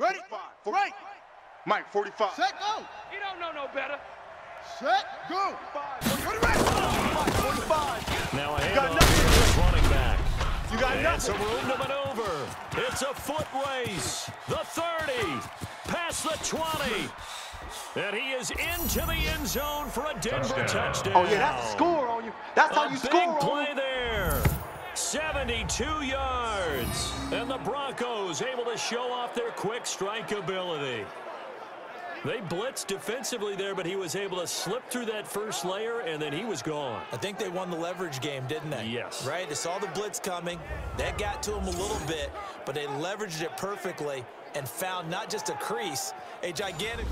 Ready? Right. Mike, 45. Set, go. He don't know no better. Set, go. Ready, right. 45. Now a got handoff nothing. to his running back. You got And nothing. some room to maneuver. It's a foot race. The 30. Past the 20. And he is into the end zone for a Denver touchdown. Oh, yeah, that's a score on you. That's how you big score on play you. there. 72 yards. And the Broncos able to show off their quick strike ability. They blitzed defensively there, but he was able to slip through that first layer, and then he was gone. I think they won the leverage game, didn't they? Yes. Right? They saw the blitz coming. That got to him a little bit, but they leveraged it perfectly and found not just a crease, a gigantic...